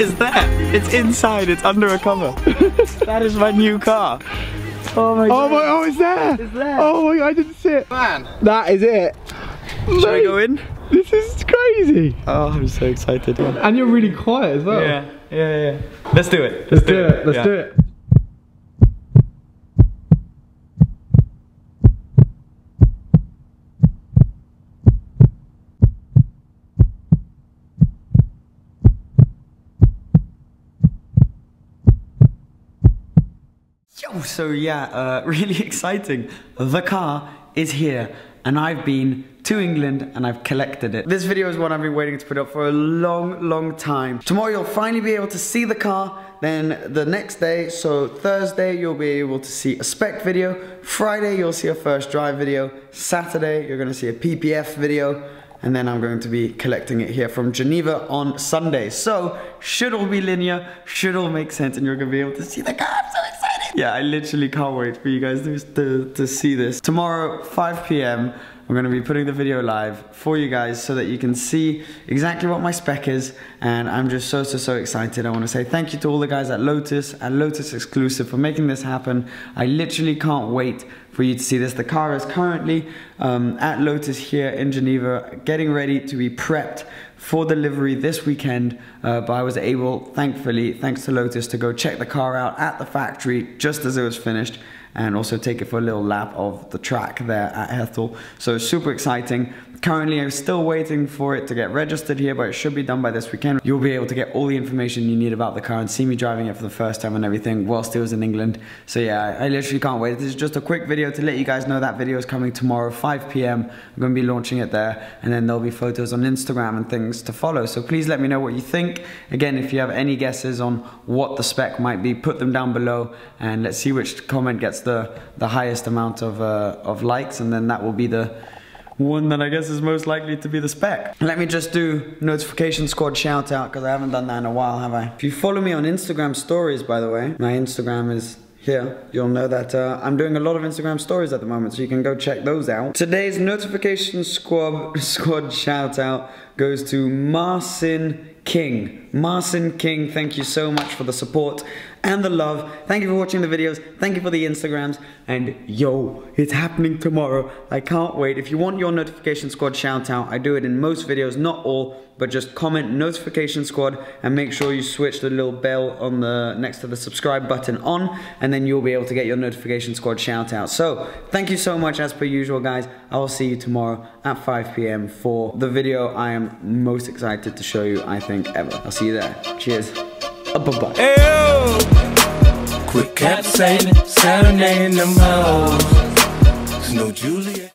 is there. It's inside. It's under a cover. that is my new car. Oh my oh god. Oh god. my, oh, it's there. It's there. Oh my god, I didn't see it. Man. That is it. Should I go in? This is crazy. Oh, I'm so excited. And you're really quiet as well. Yeah, yeah, yeah. Let's do it. Let's do it. Let's Yeah. do it. So yeah, uh, really exciting. The car is here, and I've been to England and I've collected it. This video is one I've been waiting to put up for a long, long time. Tomorrow you'll finally be able to see the car. Then the next day, so Thursday, you'll be able to see a spec video. Friday, you'll see a first drive video. Saturday, you're gonna see a PPF video. And then I'm going to be collecting it here from Geneva on Sunday. So, should all be linear, should all make sense, and you're gonna be able to see the car. Yeah, I literally can't wait for you guys to, to, to see this. Tomorrow, 5 p.m., I'm gonna be putting the video live for you guys so that you can see exactly what my spec is. And I'm just so, so, so excited. I wanna say thank you to all the guys at Lotus and Lotus Exclusive for making this happen. I literally can't wait for you to see this. The car is currently um, at Lotus here in Geneva, getting ready to be prepped for delivery this weekend. Uh, but I was able, thankfully, thanks to Lotus, to go check the car out at the factory just as it was finished and also take it for a little lap of the track there at Hethel. So super exciting. Currently, I'm still waiting for it to get registered here, but it should be done by this weekend. You'll be able to get all the information you need about the car and see me driving it for the first time and everything whilst it was in England. So yeah, I literally can't wait. This is just a quick video to let you guys know that video is coming tomorrow, 5 p.m. I'm going to be launching it there, and then there'll be photos on Instagram and things to follow. So please let me know what you think. Again, if you have any guesses on what the spec might be, put them down below, and let's see which comment gets the the highest amount of uh, of likes, and then that will be the one that I guess is most likely to be the spec. Let me just do notification squad shout out because I haven't done that in a while, have I? If you follow me on Instagram stories, by the way, my Instagram is here, you'll know that uh, I'm doing a lot of Instagram stories at the moment, so you can go check those out. Today's notification squad squad shout out goes to Marcin King. Marcin King, thank you so much for the support and the love. Thank you for watching the videos. Thank you for the Instagrams. And yo, it's happening tomorrow. I can't wait. If you want your notification squad shout out, I do it in most videos, not all, but just comment notification squad and make sure you switch the little bell on the next to the subscribe button on and then you'll be able to get your notification squad shout out. So thank you so much as per usual guys. I will see you tomorrow at 5 p.m. for the video I am most excited to show you I think ever. I'll see you there. Cheers. Uh, bye-bye. Quick cap saving, serenading them hoes. There's no Juliet.